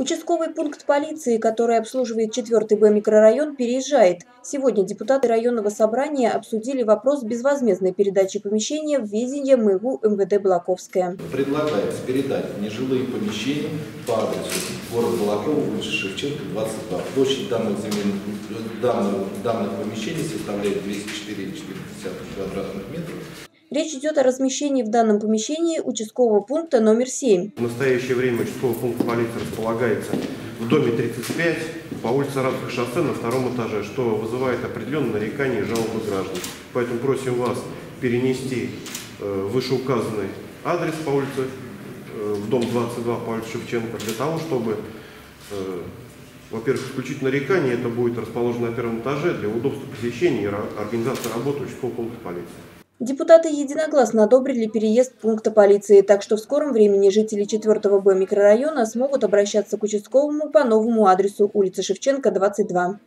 Участковый пункт полиции, который обслуживает 4 Б микрорайон, переезжает. Сегодня депутаты районного собрания обсудили вопрос безвозмездной передачи помещения в ведение МЭГУ МВД Балаковская. Предлагается передать нежилые помещения по адресу город Балакова, улица Шевченко, 22. Площадь данных, земельных, данных, данных помещений составляет 204,4 квадратных метров. Речь идет о размещении в данном помещении участкового пункта номер 7. В настоящее время участковый пункт полиции располагается в доме 35 по улице Арабского шоссе на втором этаже, что вызывает определенные нарекания и жалобы граждан. Поэтому просим вас перенести э, вышеуказанный адрес по улице, э, в дом 22 по улице Шевченко, для того, чтобы, э, во-первых, исключить нарекания, это будет расположено на первом этаже для удобства посещения и организации работы участкового пункта полиции. Депутаты единогласно одобрили переезд пункта полиции, так что в скором времени жители 4 Б микрорайона смогут обращаться к участковому по новому адресу улица Шевченко, 22.